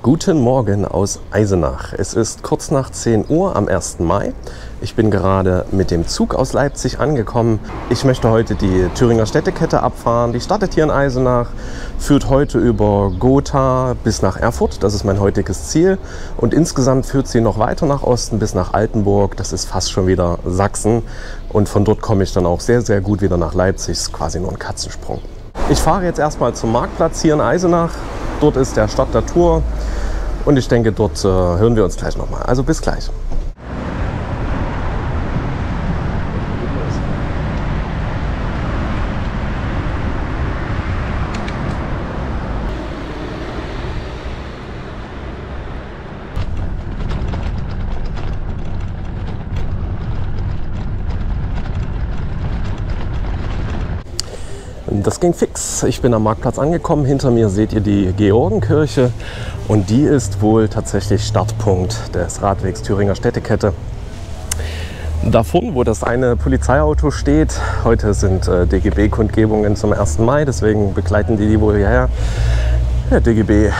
Guten Morgen aus Eisenach. Es ist kurz nach 10 Uhr am 1. Mai. Ich bin gerade mit dem Zug aus Leipzig angekommen. Ich möchte heute die Thüringer Städtekette abfahren. Die startet hier in Eisenach, führt heute über Gotha bis nach Erfurt. Das ist mein heutiges Ziel. Und insgesamt führt sie noch weiter nach Osten bis nach Altenburg. Das ist fast schon wieder Sachsen. Und von dort komme ich dann auch sehr, sehr gut wieder nach Leipzig. Das ist quasi nur ein Katzensprung. Ich fahre jetzt erstmal zum Marktplatz hier in Eisenach. Dort ist der Start der Tour und ich denke, dort äh, hören wir uns gleich nochmal. Also bis gleich. Das ging fix. Ich bin am Marktplatz angekommen. Hinter mir seht ihr die Georgenkirche und die ist wohl tatsächlich Startpunkt des Radwegs Thüringer Städtekette. Da vorne, wo das eine Polizeiauto steht, heute sind äh, DGB-Kundgebungen zum 1. Mai, deswegen begleiten die die wohl hierher. Der DGB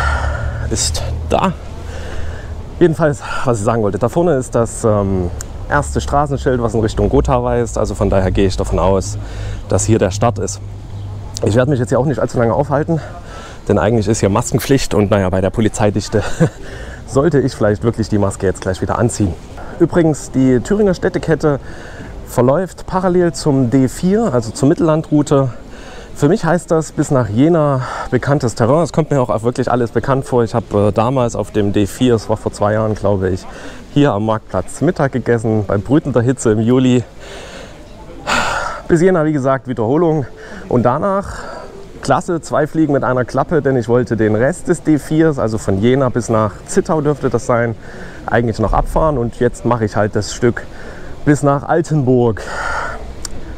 ist da. Jedenfalls, was ich sagen wollte, da vorne ist das ähm, erste Straßenschild, was in Richtung Gotha weist. Also von daher gehe ich davon aus, dass hier der Start ist. Ich werde mich jetzt hier auch nicht allzu lange aufhalten, denn eigentlich ist hier Maskenpflicht und naja, bei der Polizeidichte sollte ich vielleicht wirklich die Maske jetzt gleich wieder anziehen. Übrigens, die Thüringer Städtekette verläuft parallel zum D4, also zur Mittellandroute. Für mich heißt das bis nach Jena bekanntes Terrain. Es kommt mir auch wirklich alles bekannt vor. Ich habe äh, damals auf dem D4, das war vor zwei Jahren, glaube ich, hier am Marktplatz Mittag gegessen, bei brütender Hitze im Juli. Bis Jena, wie gesagt, Wiederholung. Und danach, klasse, zwei Fliegen mit einer Klappe, denn ich wollte den Rest des D4s, also von Jena bis nach Zittau dürfte das sein, eigentlich noch abfahren. Und jetzt mache ich halt das Stück bis nach Altenburg.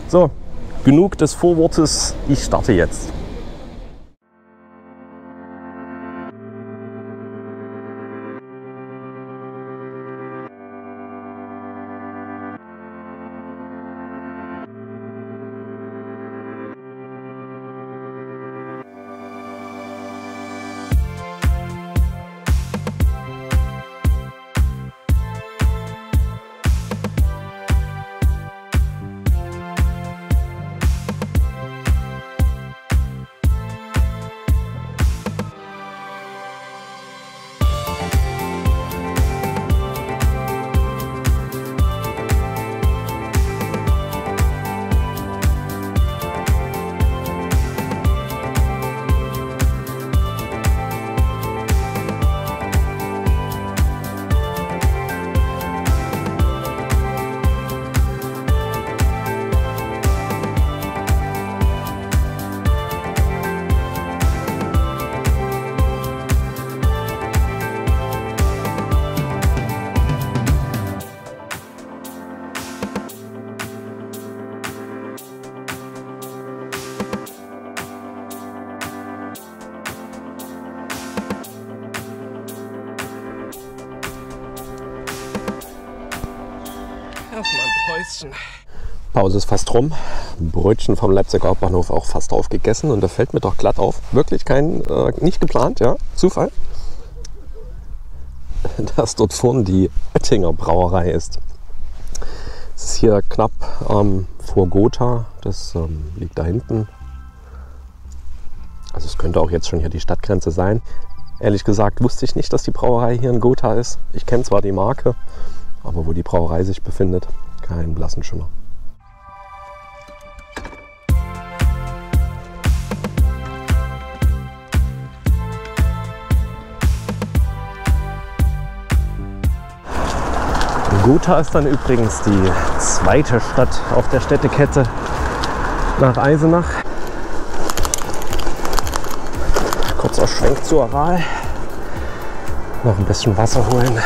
So, genug des Vorwortes, ich starte jetzt. Päuschen. Pause ist fast rum. Brötchen vom Leipziger Hauptbahnhof auch fast aufgegessen und da fällt mir doch glatt auf. Wirklich kein, äh, nicht geplant, ja, Zufall. Dass dort vorne die Oettinger Brauerei ist. Es ist hier knapp ähm, vor Gotha, das ähm, liegt da hinten. Also es könnte auch jetzt schon hier die Stadtgrenze sein. Ehrlich gesagt wusste ich nicht, dass die Brauerei hier in Gotha ist. Ich kenne zwar die Marke, aber wo die Brauerei sich befindet, keinen blassen Schimmer. Gotha ist dann übrigens die zweite Stadt auf der Städtekette nach Eisenach. Kurzer Schwenk zu Aral. Noch ein bisschen Wasser holen.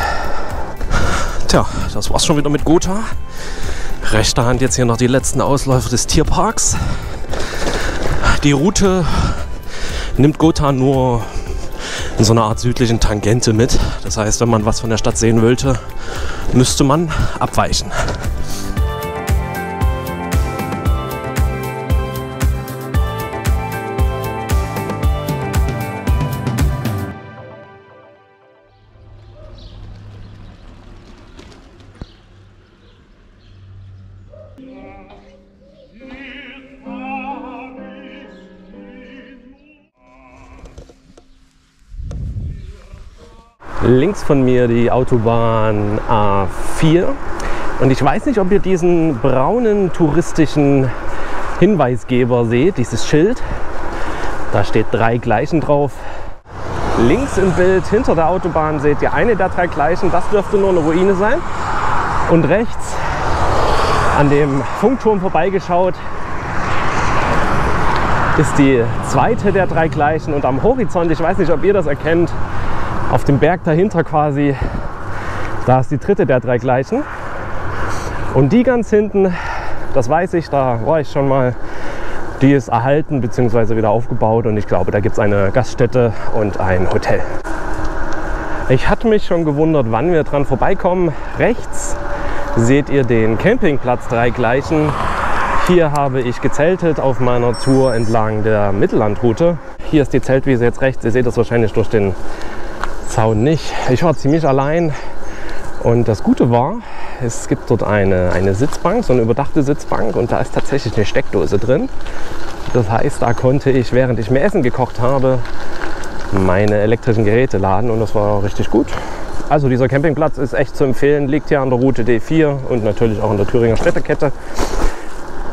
Tja, das war's schon wieder mit Gotha. Rechter Hand jetzt hier noch die letzten Ausläufer des Tierparks. Die Route nimmt Gotha nur in so einer Art südlichen Tangente mit. Das heißt, wenn man was von der Stadt sehen wollte, müsste man abweichen. Links von mir die Autobahn A4. Und ich weiß nicht, ob ihr diesen braunen touristischen Hinweisgeber seht, dieses Schild. Da steht drei Gleichen drauf. Links im Bild hinter der Autobahn seht ihr eine der drei Gleichen. Das dürfte nur eine Ruine sein. Und rechts an dem Funkturm vorbeigeschaut ist die zweite der drei Gleichen. Und am Horizont, ich weiß nicht, ob ihr das erkennt, auf dem Berg dahinter quasi, da ist die dritte der drei Gleichen. Und die ganz hinten, das weiß ich, da war ich schon mal, die ist erhalten bzw. wieder aufgebaut und ich glaube, da gibt es eine Gaststätte und ein Hotel. Ich hatte mich schon gewundert, wann wir dran vorbeikommen. Rechts seht ihr den Campingplatz drei Gleichen. Hier habe ich gezeltet auf meiner Tour entlang der Mittellandroute. Hier ist die Zeltwiese jetzt rechts. Ihr seht das wahrscheinlich durch den Zaun nicht. Ich war ziemlich allein und das Gute war, es gibt dort eine, eine Sitzbank, so eine überdachte Sitzbank und da ist tatsächlich eine Steckdose drin. Das heißt, da konnte ich, während ich mir Essen gekocht habe, meine elektrischen Geräte laden und das war richtig gut. Also dieser Campingplatz ist echt zu empfehlen, liegt hier an der Route D4 und natürlich auch in der Thüringer Städtekette.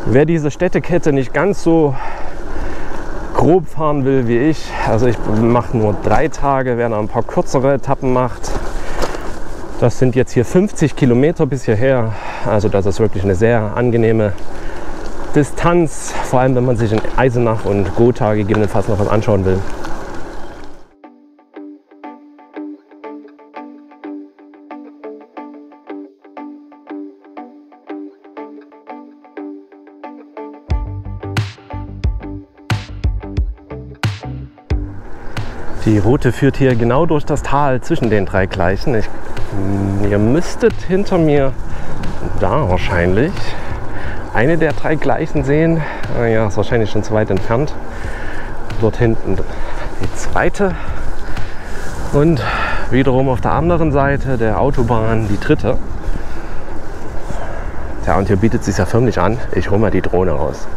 Wer diese Städtekette nicht ganz so grob fahren will wie ich, also ich mache nur drei Tage, wer noch ein paar kürzere Etappen macht, das sind jetzt hier 50 Kilometer bis hierher. Also das ist wirklich eine sehr angenehme Distanz, vor allem wenn man sich in Eisenach und Gotha gegebenenfalls noch was anschauen will. Die Route führt hier genau durch das Tal zwischen den drei Gleichen. Ich, ihr müsstet hinter mir, da wahrscheinlich, eine der drei Gleichen sehen. Ah ja, ist wahrscheinlich schon zu weit entfernt. Dort hinten die zweite. Und wiederum auf der anderen Seite der Autobahn die dritte. Ja, und hier bietet es sich ja förmlich an. Ich hole mal die Drohne raus.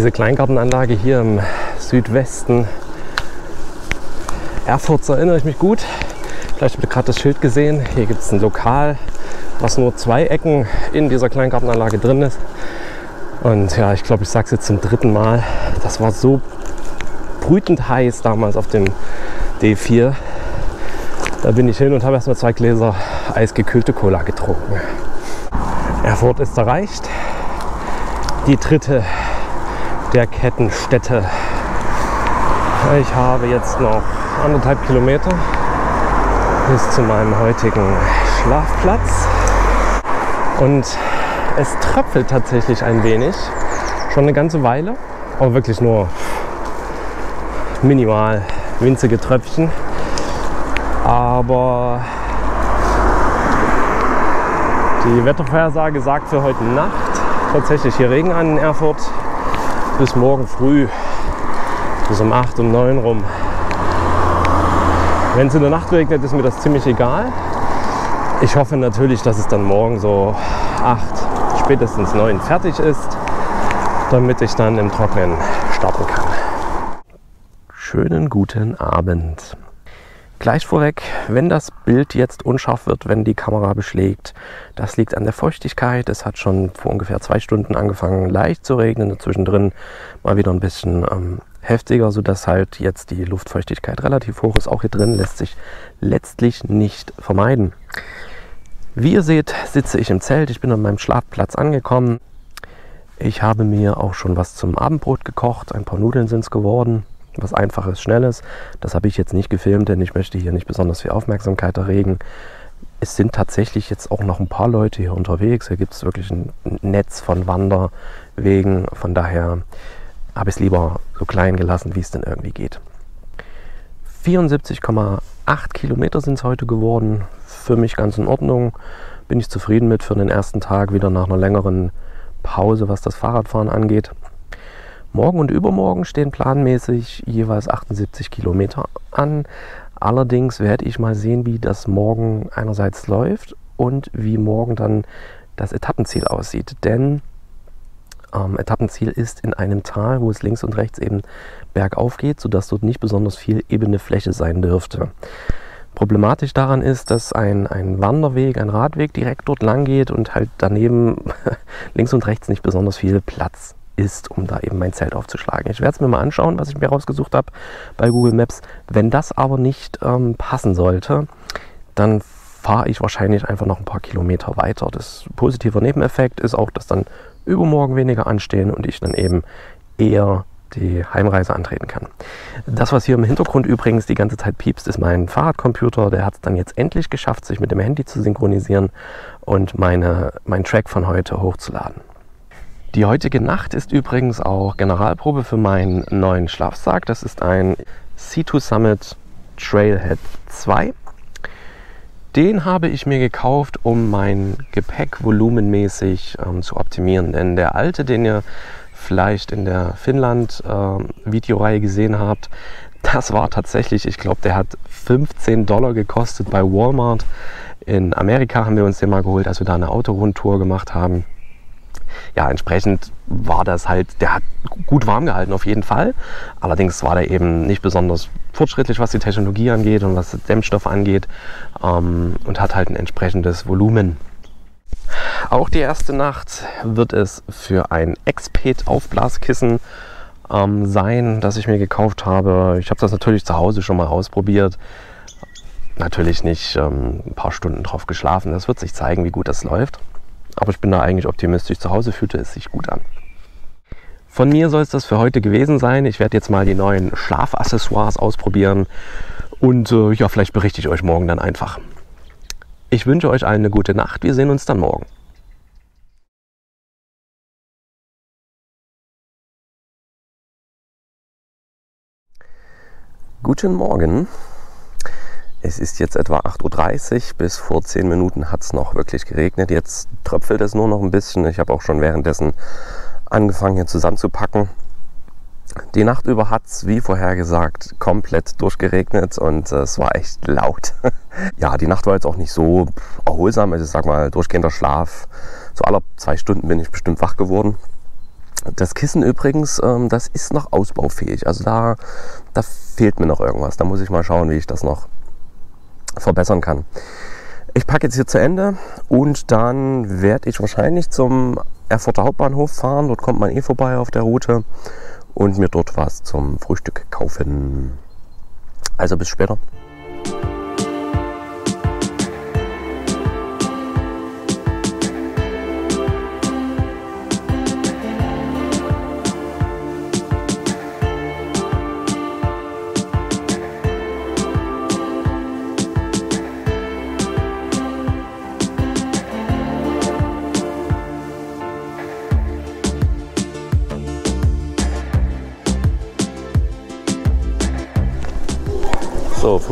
Diese Kleingartenanlage hier im Südwesten Erfurts erinnere ich mich gut. Vielleicht habt ihr gerade das Schild gesehen. Hier gibt es ein Lokal, was nur zwei Ecken in dieser Kleingartenanlage drin ist. Und ja, ich glaube, ich sage es jetzt zum dritten Mal. Das war so brütend heiß damals auf dem D4. Da bin ich hin und habe erstmal zwei Gläser eisgekühlte Cola getrunken. Erfurt ist erreicht. Die dritte der Kettenstädte. Ich habe jetzt noch anderthalb Kilometer bis zu meinem heutigen Schlafplatz. Und es tröpfelt tatsächlich ein wenig. Schon eine ganze Weile. Aber wirklich nur minimal winzige Tröpfchen. Aber die Wettervorhersage sagt für heute Nacht tatsächlich hier Regen an in Erfurt. Bis morgen früh, bis um 8, um 9 rum. Wenn es in der Nacht regnet, ist mir das ziemlich egal. Ich hoffe natürlich, dass es dann morgen so 8, spätestens 9 fertig ist, damit ich dann im Trocknen starten kann. Schönen guten Abend. Gleich vorweg, wenn das Bild jetzt unscharf wird, wenn die Kamera beschlägt, das liegt an der Feuchtigkeit. Es hat schon vor ungefähr zwei Stunden angefangen leicht zu regnen, zwischendrin mal wieder ein bisschen ähm, heftiger, sodass halt jetzt die Luftfeuchtigkeit relativ hoch ist. Auch hier drin lässt sich letztlich nicht vermeiden. Wie ihr seht, sitze ich im Zelt. Ich bin an meinem Schlafplatz angekommen. Ich habe mir auch schon was zum Abendbrot gekocht. Ein paar Nudeln sind es geworden was Einfaches, Schnelles. Das habe ich jetzt nicht gefilmt, denn ich möchte hier nicht besonders viel Aufmerksamkeit erregen. Es sind tatsächlich jetzt auch noch ein paar Leute hier unterwegs. Hier gibt es wirklich ein Netz von Wanderwegen. Von daher habe ich es lieber so klein gelassen, wie es denn irgendwie geht. 74,8 Kilometer sind es heute geworden. Für mich ganz in Ordnung. Bin ich zufrieden mit für den ersten Tag wieder nach einer längeren Pause, was das Fahrradfahren angeht. Morgen und übermorgen stehen planmäßig jeweils 78 Kilometer an. Allerdings werde ich mal sehen, wie das morgen einerseits läuft und wie morgen dann das Etappenziel aussieht. Denn ähm, Etappenziel ist in einem Tal, wo es links und rechts eben bergauf geht, sodass dort nicht besonders viel ebene Fläche sein dürfte. Problematisch daran ist, dass ein, ein Wanderweg, ein Radweg direkt dort lang geht und halt daneben links und rechts nicht besonders viel Platz ist, um da eben mein Zelt aufzuschlagen. Ich werde es mir mal anschauen, was ich mir rausgesucht habe bei Google Maps. Wenn das aber nicht ähm, passen sollte, dann fahre ich wahrscheinlich einfach noch ein paar Kilometer weiter. Das positive Nebeneffekt ist auch, dass dann übermorgen weniger anstehen und ich dann eben eher die Heimreise antreten kann. Das, was hier im Hintergrund übrigens die ganze Zeit piepst, ist mein Fahrradcomputer. Der hat es dann jetzt endlich geschafft, sich mit dem Handy zu synchronisieren und meine, meinen Track von heute hochzuladen. Die heutige Nacht ist übrigens auch Generalprobe für meinen neuen Schlafsack. Das ist ein C2 Summit Trailhead 2. Den habe ich mir gekauft, um mein Gepäck volumenmäßig ähm, zu optimieren. Denn der alte, den ihr vielleicht in der Finnland-Videoreihe äh, gesehen habt, das war tatsächlich, ich glaube, der hat 15 Dollar gekostet bei Walmart. In Amerika haben wir uns den mal geholt, als wir da eine Autorundtour gemacht haben ja, entsprechend war das halt, der hat gut warm gehalten auf jeden Fall. Allerdings war der eben nicht besonders fortschrittlich, was die Technologie angeht und was Dämmstoff angeht ähm, und hat halt ein entsprechendes Volumen. Auch die erste Nacht wird es für ein Exped Aufblaskissen ähm, sein, das ich mir gekauft habe. Ich habe das natürlich zu Hause schon mal ausprobiert. Natürlich nicht ähm, ein paar Stunden drauf geschlafen. Das wird sich zeigen, wie gut das läuft. Aber ich bin da eigentlich optimistisch. Zu Hause fühlte es sich gut an. Von mir soll es das für heute gewesen sein. Ich werde jetzt mal die neuen Schlafaccessoires ausprobieren und äh, ja, vielleicht berichte ich euch morgen dann einfach. Ich wünsche euch allen eine gute Nacht. Wir sehen uns dann morgen. Guten Morgen. Es ist jetzt etwa 8.30 Uhr. Bis vor 10 Minuten hat es noch wirklich geregnet. Jetzt tröpfelt es nur noch ein bisschen. Ich habe auch schon währenddessen angefangen hier zusammenzupacken. Die Nacht über hat es, wie vorhergesagt, komplett durchgeregnet und äh, es war echt laut. ja, die Nacht war jetzt auch nicht so erholsam. Also ich sag mal, durchgehender Schlaf. So alle zwei Stunden bin ich bestimmt wach geworden. Das Kissen übrigens, ähm, das ist noch ausbaufähig. Also da, da fehlt mir noch irgendwas. Da muss ich mal schauen, wie ich das noch verbessern kann. Ich packe jetzt hier zu Ende und dann werde ich wahrscheinlich zum Erfurter Hauptbahnhof fahren. Dort kommt man eh vorbei auf der Route und mir dort was zum Frühstück kaufen. Also bis später.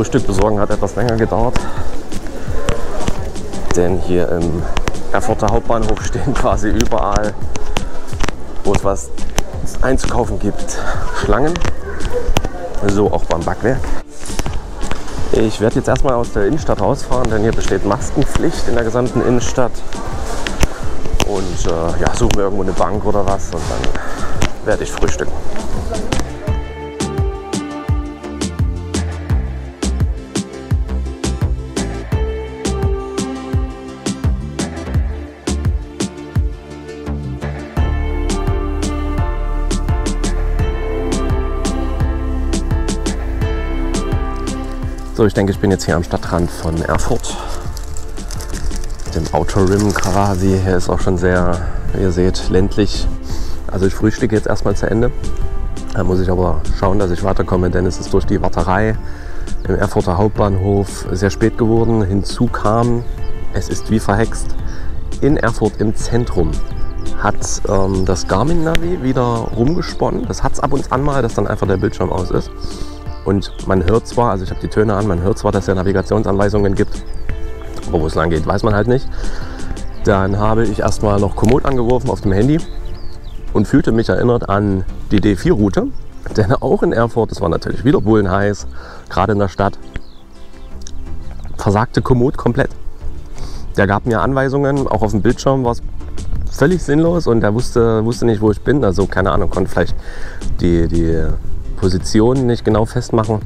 Frühstück besorgen hat etwas länger gedauert. Denn hier im Erfurter Hauptbahnhof stehen quasi überall, wo es was einzukaufen gibt, Schlangen. So auch beim Backwerk. Ich werde jetzt erstmal aus der Innenstadt rausfahren, denn hier besteht Maskenpflicht in der gesamten Innenstadt. Und äh, ja, suchen wir irgendwo eine Bank oder was und dann werde ich frühstücken. So, ich denke, ich bin jetzt hier am Stadtrand von Erfurt. Dem Outer Rim quasi. Hier ist auch schon sehr, wie ihr seht, ländlich. Also ich frühstücke jetzt erstmal zu Ende. Da muss ich aber schauen, dass ich weiterkomme, denn es ist durch die Warterei im Erfurter Hauptbahnhof sehr spät geworden. Hinzu kam, es ist wie verhext, in Erfurt im Zentrum hat ähm, das Garmin Navi wieder rumgesponnen. Das hat es ab und an mal, dass dann einfach der Bildschirm aus ist. Und man hört zwar, also ich habe die Töne an, man hört zwar, dass ja Navigationsanweisungen gibt, aber wo es lang geht, weiß man halt nicht. Dann habe ich erstmal noch Komoot angeworfen auf dem Handy und fühlte mich erinnert an die D4-Route. Denn auch in Erfurt, es war natürlich wieder bullenheiß, gerade in der Stadt, versagte Komoot komplett. Der gab mir Anweisungen, auch auf dem Bildschirm war es völlig sinnlos und er wusste, wusste nicht, wo ich bin. Also keine Ahnung, konnte vielleicht die, die Position nicht genau festmachen.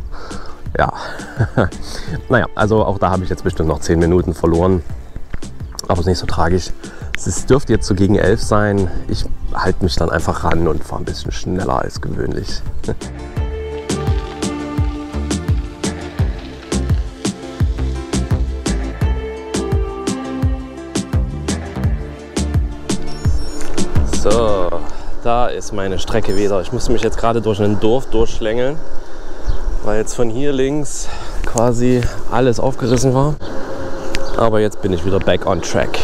Ja, naja, also auch da habe ich jetzt bestimmt noch 10 Minuten verloren. Aber ist nicht so tragisch. Es dürfte jetzt so gegen 11 sein. Ich halte mich dann einfach ran und fahre ein bisschen schneller als gewöhnlich. da ist meine Strecke wieder. Ich musste mich jetzt gerade durch ein Dorf durchschlängeln, weil jetzt von hier links quasi alles aufgerissen war. Aber jetzt bin ich wieder back on track.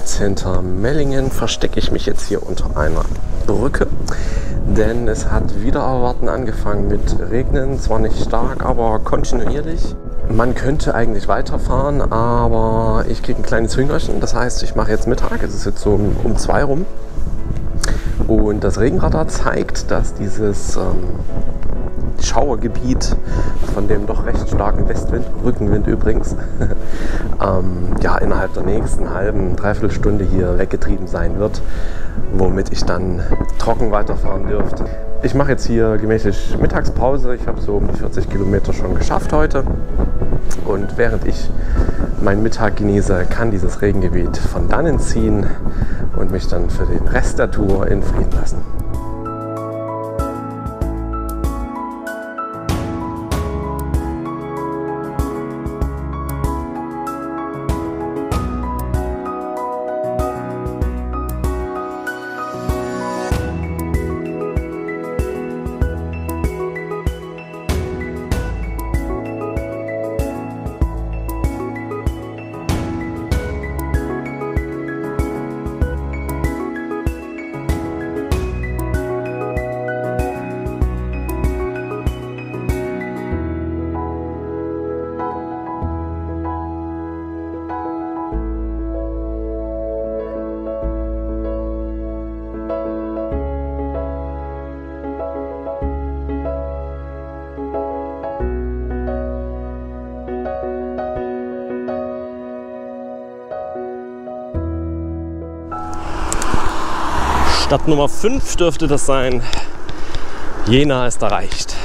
Kurz hinter Mellingen verstecke ich mich jetzt hier unter einer Brücke, denn es hat wieder erwarten angefangen mit Regnen, zwar nicht stark, aber kontinuierlich. Man könnte eigentlich weiterfahren, aber ich kriege ein kleines Hüngerchen, das heißt, ich mache jetzt Mittag, es ist jetzt so um, zwei rum. Und das Regenradar zeigt, dass dieses ähm, Schauergebiet von dem doch recht starken Westwind, Rückenwind übrigens, ähm, ja, innerhalb der nächsten halben, dreiviertel Stunde hier weggetrieben sein wird, womit ich dann trocken weiterfahren dürfte. Ich mache jetzt hier gemächlich Mittagspause. Ich habe so um die 40 Kilometer schon geschafft heute. Und während ich meinen Mittag genieße, kann dieses Regengebiet von dannen ziehen und mich dann für den Rest der Tour in Frieden lassen. Stadt Nummer 5 dürfte das sein. Jena ist erreicht.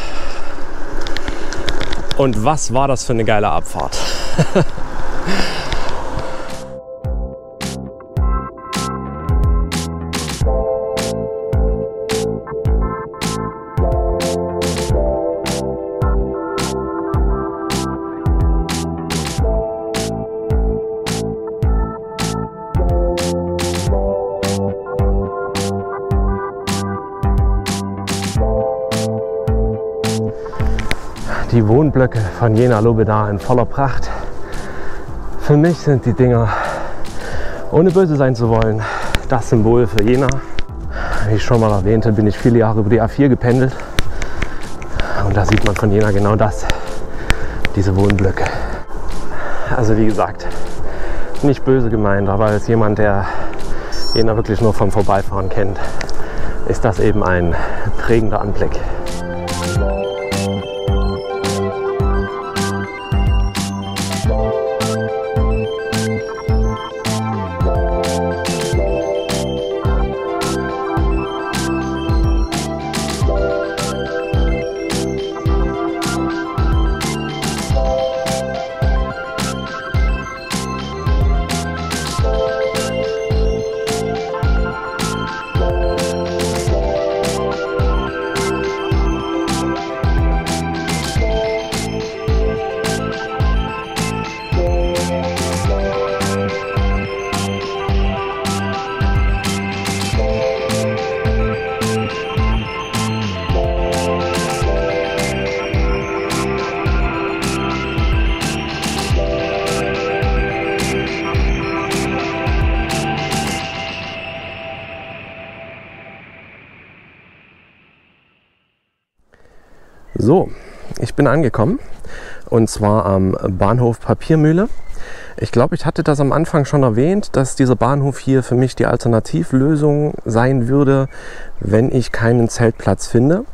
Und was war das für eine geile Abfahrt? von Jena Lobeda in voller Pracht. Für mich sind die Dinger, ohne böse sein zu wollen, das Symbol für Jena. Wie ich schon mal erwähnte, bin ich viele Jahre über die A4 gependelt. Und da sieht man von Jena genau das, diese Wohnblöcke. Also wie gesagt, nicht böse gemeint, aber als jemand, der Jena wirklich nur vom Vorbeifahren kennt, ist das eben ein prägender Anblick. Ich bin angekommen und zwar am Bahnhof Papiermühle. Ich glaube, ich hatte das am Anfang schon erwähnt, dass dieser Bahnhof hier für mich die Alternativlösung sein würde, wenn ich keinen Zeltplatz finde.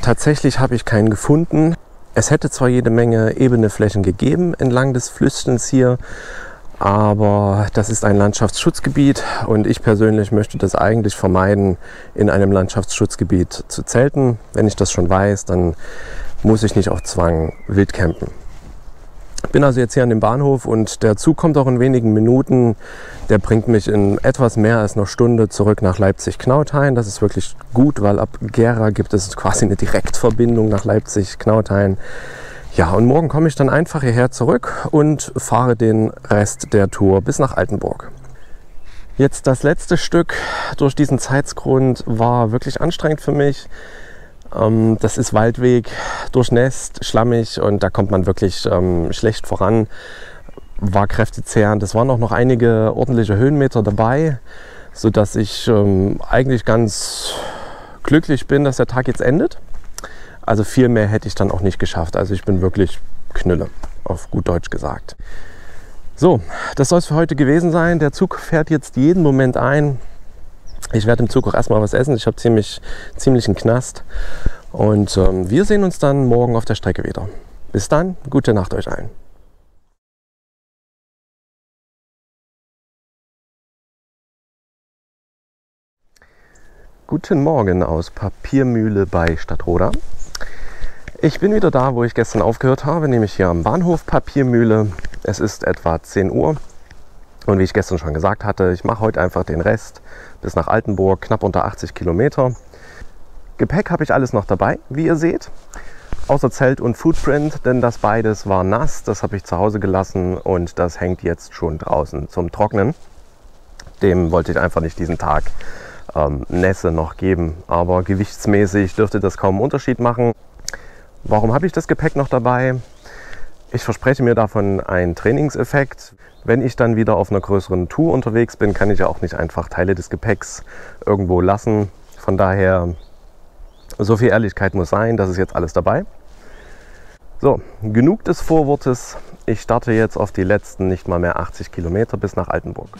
Tatsächlich habe ich keinen gefunden. Es hätte zwar jede Menge ebene Flächen gegeben entlang des Flüsschens hier, aber das ist ein Landschaftsschutzgebiet und ich persönlich möchte das eigentlich vermeiden, in einem Landschaftsschutzgebiet zu zelten. Wenn ich das schon weiß, dann muss ich nicht auf Zwang wild campen. Bin also jetzt hier an dem Bahnhof und der Zug kommt auch in wenigen Minuten. Der bringt mich in etwas mehr als einer Stunde zurück nach Leipzig-Knautheim. Das ist wirklich gut, weil ab Gera gibt es quasi eine Direktverbindung nach Leipzig-Knautheim. Ja, und morgen komme ich dann einfach hierher zurück und fahre den Rest der Tour bis nach Altenburg. Jetzt das letzte Stück durch diesen Zeitsgrund war wirklich anstrengend für mich. Ähm, das ist Waldweg, durchnässt, schlammig und da kommt man wirklich ähm, schlecht voran. War kräftezehrend. Es waren auch noch einige ordentliche Höhenmeter dabei, sodass ich ähm, eigentlich ganz glücklich bin, dass der Tag jetzt endet. Also viel mehr hätte ich dann auch nicht geschafft. Also ich bin wirklich Knülle, auf gut Deutsch gesagt. So, das soll es für heute gewesen sein. Der Zug fährt jetzt jeden Moment ein. Ich werde im Zug auch erstmal was essen. Ich habe ziemlich, ziemlich einen Knast. Und ähm, wir sehen uns dann morgen auf der Strecke wieder. Bis dann, gute Nacht euch allen. Guten Morgen aus Papiermühle bei Stadtroda. Ich bin wieder da, wo ich gestern aufgehört habe, nämlich hier am Bahnhof Papiermühle. Es ist etwa 10 Uhr und wie ich gestern schon gesagt hatte, ich mache heute einfach den Rest bis nach Altenburg, knapp unter 80 Kilometer. Gepäck habe ich alles noch dabei, wie ihr seht. Außer Zelt und Footprint, denn das beides war nass. Das habe ich zu Hause gelassen und das hängt jetzt schon draußen zum Trocknen. Dem wollte ich einfach nicht diesen Tag ähm, Nässe noch geben. Aber gewichtsmäßig dürfte das kaum einen Unterschied machen. Warum habe ich das Gepäck noch dabei? Ich verspreche mir davon einen Trainingseffekt. Wenn ich dann wieder auf einer größeren Tour unterwegs bin, kann ich ja auch nicht einfach Teile des Gepäcks irgendwo lassen. Von daher, so viel Ehrlichkeit muss sein, das ist jetzt alles dabei. So, genug des Vorwortes. Ich starte jetzt auf die letzten nicht mal mehr 80 Kilometer bis nach Altenburg.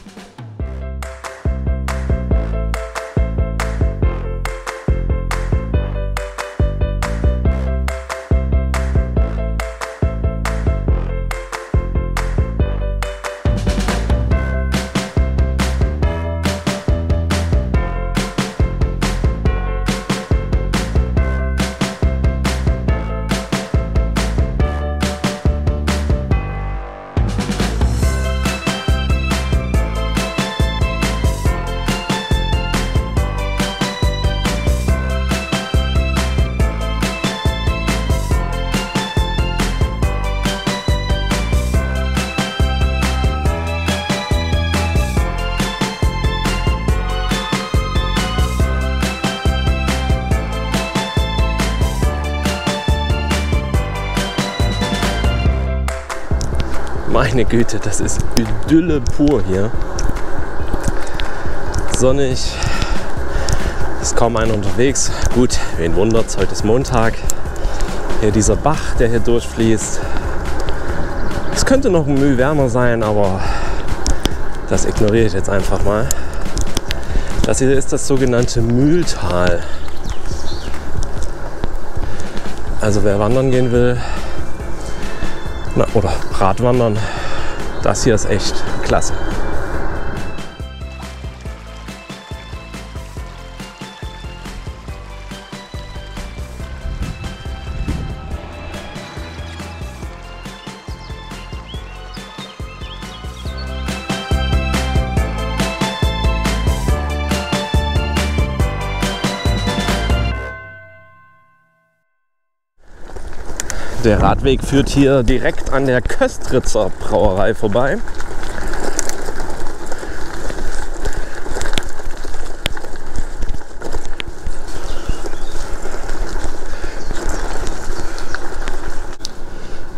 Meine Güte, das ist Idylle pur hier. Sonnig, ist kaum einer unterwegs. Gut, wen wundert's, heute ist Montag. Hier dieser Bach, der hier durchfließt. Es könnte noch ein Mühe wärmer sein, aber das ignoriere ich jetzt einfach mal. Das hier ist das sogenannte Mühltal. Also wer wandern gehen will, na, oder Radwandern. Das hier ist echt klasse. Radweg führt hier direkt an der Köstritzer Brauerei vorbei.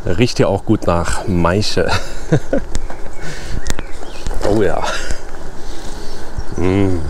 Riecht ja auch gut nach Maische. oh ja. Mmh.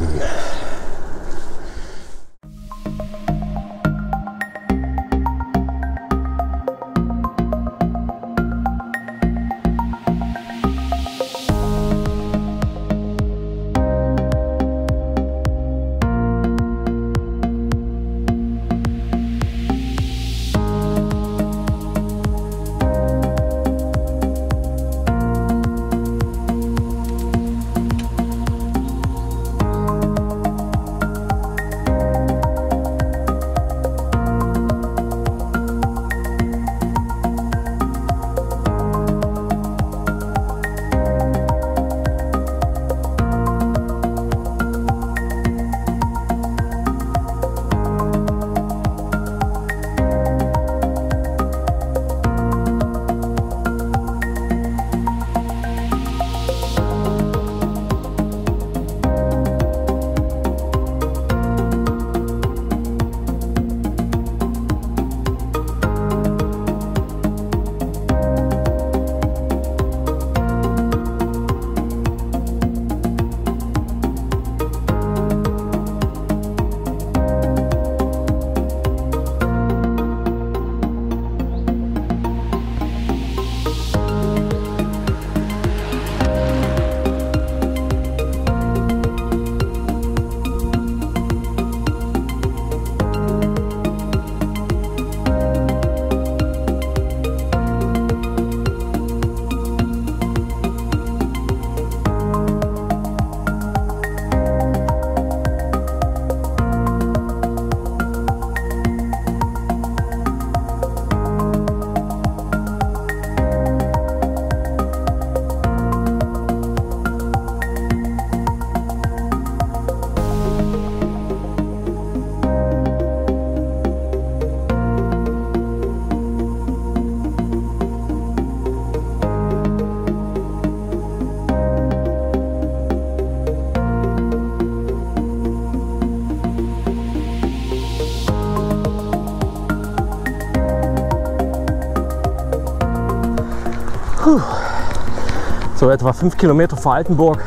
Etwa fünf Kilometer vor Altenburg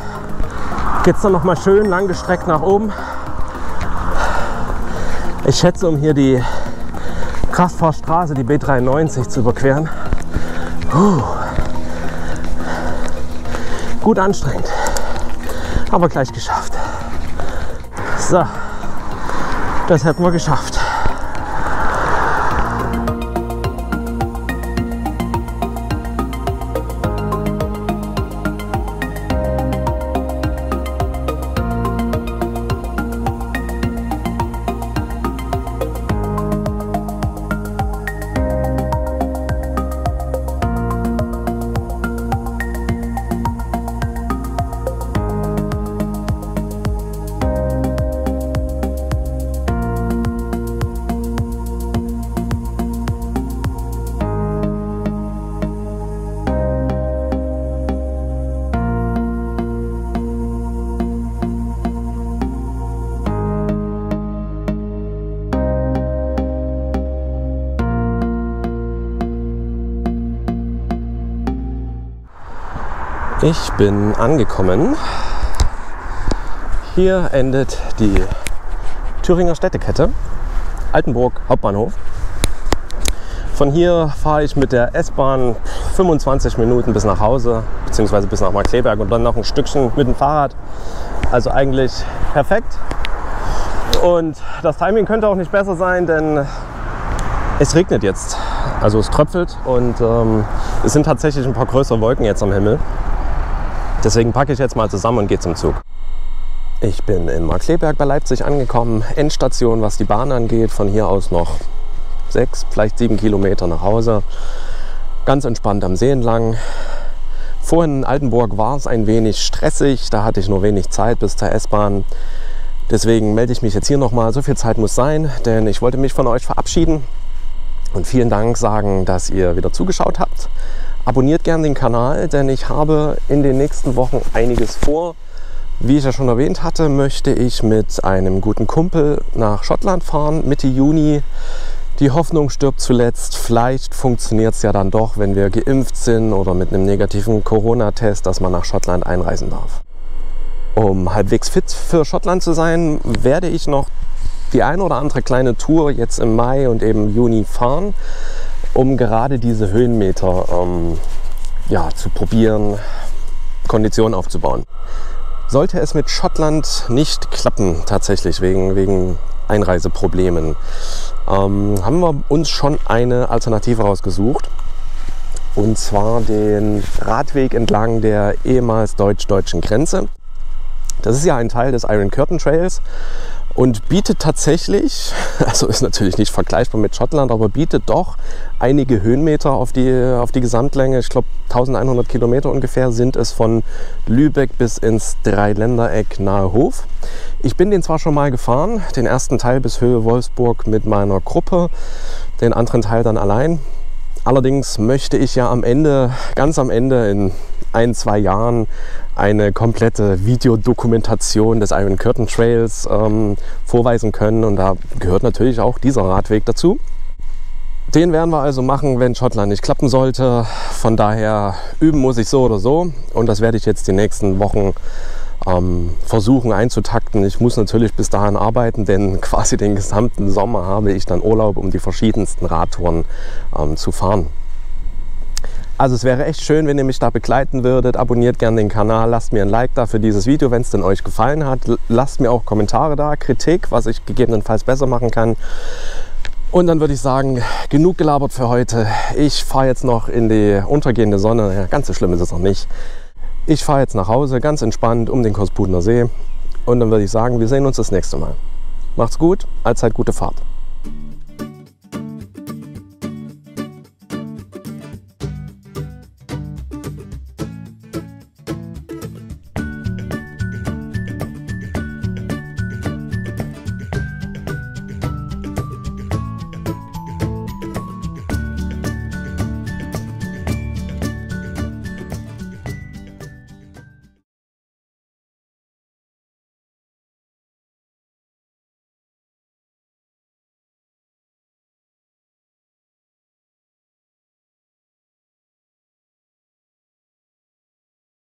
geht es dann noch mal schön lang gestreckt nach oben. Ich schätze, um hier die Kraftfahrstraße, die B93 zu überqueren. Puh. Gut anstrengend, aber gleich geschafft. So, das hätten wir geschafft. Ich bin angekommen. Hier endet die Thüringer Städtekette, Altenburg Hauptbahnhof. Von hier fahre ich mit der S-Bahn 25 Minuten bis nach Hause, beziehungsweise bis nach Markleberg und dann noch ein Stückchen mit dem Fahrrad. Also eigentlich perfekt. Und das Timing könnte auch nicht besser sein, denn es regnet jetzt. Also es tröpfelt und ähm, es sind tatsächlich ein paar größere Wolken jetzt am Himmel. Deswegen packe ich jetzt mal zusammen und gehe zum Zug. Ich bin in Markleberg bei Leipzig angekommen. Endstation, was die Bahn angeht. Von hier aus noch sechs, vielleicht sieben Kilometer nach Hause. Ganz entspannt am See entlang. Vorhin in Altenburg war es ein wenig stressig. Da hatte ich nur wenig Zeit bis zur S-Bahn. Deswegen melde ich mich jetzt hier nochmal. So viel Zeit muss sein, denn ich wollte mich von euch verabschieden und vielen Dank sagen, dass ihr wieder zugeschaut habt. Abonniert gerne den Kanal, denn ich habe in den nächsten Wochen einiges vor. Wie ich ja schon erwähnt hatte, möchte ich mit einem guten Kumpel nach Schottland fahren, Mitte Juni. Die Hoffnung stirbt zuletzt. Vielleicht funktioniert es ja dann doch, wenn wir geimpft sind oder mit einem negativen Corona-Test, dass man nach Schottland einreisen darf. Um halbwegs fit für Schottland zu sein, werde ich noch die eine oder andere kleine Tour jetzt im Mai und eben Juni fahren um gerade diese Höhenmeter ähm, ja, zu probieren, Konditionen aufzubauen. Sollte es mit Schottland nicht klappen, tatsächlich wegen, wegen Einreiseproblemen, ähm, haben wir uns schon eine Alternative rausgesucht. Und zwar den Radweg entlang der ehemals deutsch-deutschen Grenze. Das ist ja ein Teil des Iron Curtain Trails und bietet tatsächlich, also ist natürlich nicht vergleichbar mit Schottland, aber bietet doch einige Höhenmeter auf die, auf die Gesamtlänge. Ich glaube 1100 Kilometer ungefähr sind es von Lübeck bis ins Dreiländereck nahe Hof. Ich bin den zwar schon mal gefahren, den ersten Teil bis Höhe Wolfsburg mit meiner Gruppe, den anderen Teil dann allein. Allerdings möchte ich ja am Ende, ganz am Ende in ein, zwei Jahren eine komplette Videodokumentation des Iron Curtain Trails ähm, vorweisen können. Und da gehört natürlich auch dieser Radweg dazu. Den werden wir also machen, wenn Schottland nicht klappen sollte. Von daher üben muss ich so oder so. Und das werde ich jetzt die nächsten Wochen ähm, versuchen einzutakten. Ich muss natürlich bis dahin arbeiten, denn quasi den gesamten Sommer habe ich dann Urlaub, um die verschiedensten Radtouren ähm, zu fahren. Also es wäre echt schön, wenn ihr mich da begleiten würdet. Abonniert gerne den Kanal, lasst mir ein Like da für dieses Video, wenn es denn euch gefallen hat. Lasst mir auch Kommentare da, Kritik, was ich gegebenenfalls besser machen kann. Und dann würde ich sagen, genug gelabert für heute. Ich fahre jetzt noch in die untergehende Sonne. Ja, ganz so schlimm ist es noch nicht. Ich fahre jetzt nach Hause, ganz entspannt um den Korspudener See. Und dann würde ich sagen, wir sehen uns das nächste Mal. Macht's gut, allzeit gute Fahrt.